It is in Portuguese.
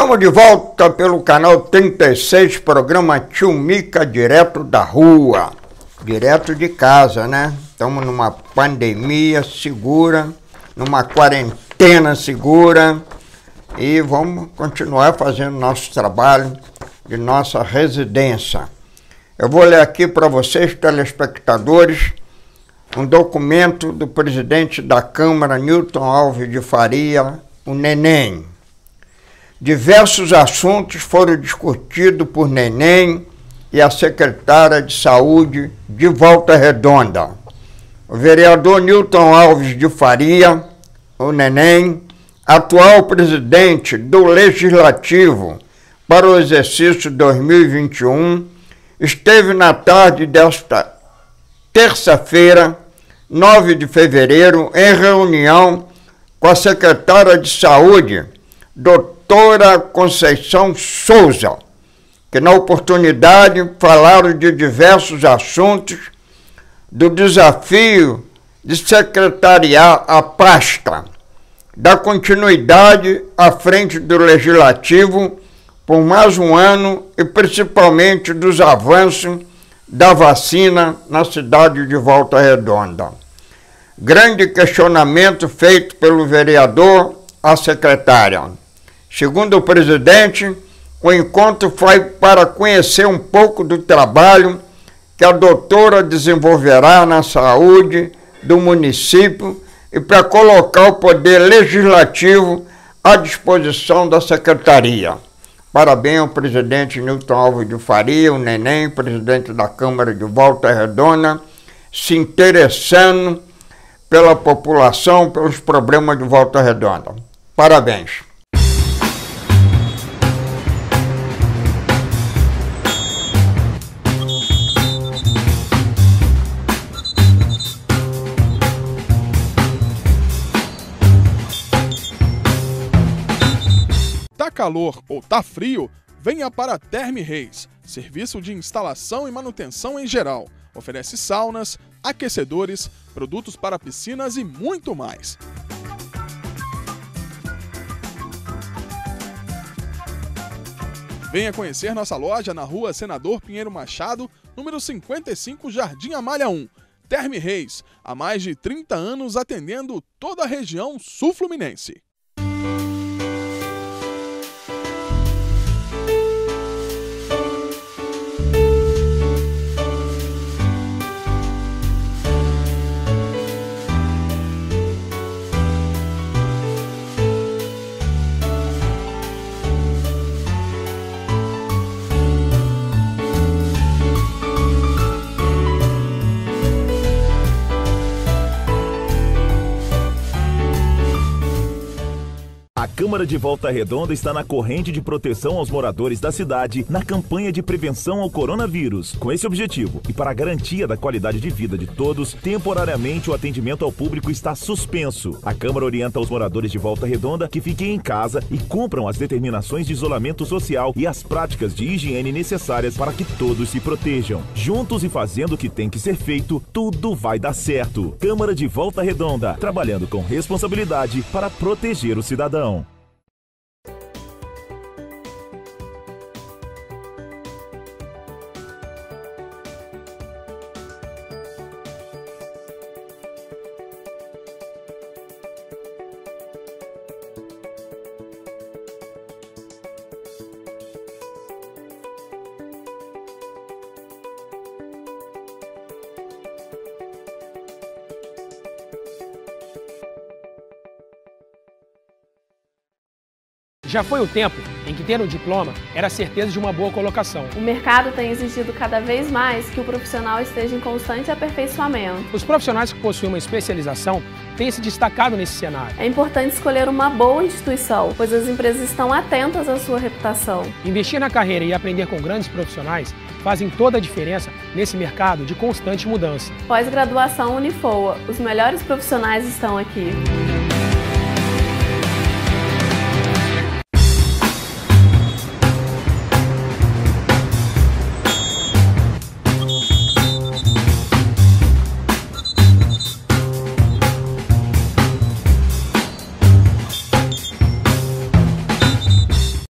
Estamos de volta pelo canal 36, programa Tio Mica, direto da rua, direto de casa, né? Estamos numa pandemia segura, numa quarentena segura e vamos continuar fazendo nosso trabalho de nossa residência. Eu vou ler aqui para vocês, telespectadores, um documento do presidente da Câmara, Newton Alves de Faria, o Neném. Diversos assuntos foram discutidos por Neném e a secretária de Saúde de Volta Redonda. O vereador Newton Alves de Faria, o Neném, atual presidente do Legislativo para o exercício 2021, esteve na tarde desta terça-feira, 9 de fevereiro, em reunião com a secretária de Saúde, doutora Conceição Souza, que na oportunidade falaram de diversos assuntos do desafio de secretariar a pasta, da continuidade à frente do Legislativo por mais um ano e principalmente dos avanços da vacina na cidade de Volta Redonda. Grande questionamento feito pelo vereador à secretária. Segundo o presidente, o encontro foi para conhecer um pouco do trabalho que a doutora desenvolverá na saúde do município e para colocar o poder legislativo à disposição da secretaria. Parabéns ao presidente Newton Alves de Faria, o Neném, presidente da Câmara de Volta Redonda, se interessando pela população, pelos problemas de Volta Redonda. Parabéns. Tá calor ou tá frio? Venha para Terme Reis, serviço de instalação e manutenção em geral. Oferece saunas, aquecedores, produtos para piscinas e muito mais. Venha conhecer nossa loja na rua Senador Pinheiro Machado, número 55, Jardim Amália 1. Terme Reis, há mais de 30 anos atendendo toda a região sul-fluminense. Câmara de Volta Redonda está na corrente de proteção aos moradores da cidade na campanha de prevenção ao coronavírus. Com esse objetivo e para a garantia da qualidade de vida de todos, temporariamente o atendimento ao público está suspenso. A Câmara orienta os moradores de Volta Redonda que fiquem em casa e cumpram as determinações de isolamento social e as práticas de higiene necessárias para que todos se protejam. Juntos e fazendo o que tem que ser feito, tudo vai dar certo. Câmara de Volta Redonda, trabalhando com responsabilidade para proteger o cidadão. Já foi o tempo em que ter um diploma era a certeza de uma boa colocação. O mercado tem exigido cada vez mais que o profissional esteja em constante aperfeiçoamento. Os profissionais que possuem uma especialização têm se destacado nesse cenário. É importante escolher uma boa instituição, pois as empresas estão atentas à sua reputação. Investir na carreira e aprender com grandes profissionais fazem toda a diferença nesse mercado de constante mudança. Pós-graduação Unifoa, os melhores profissionais estão aqui.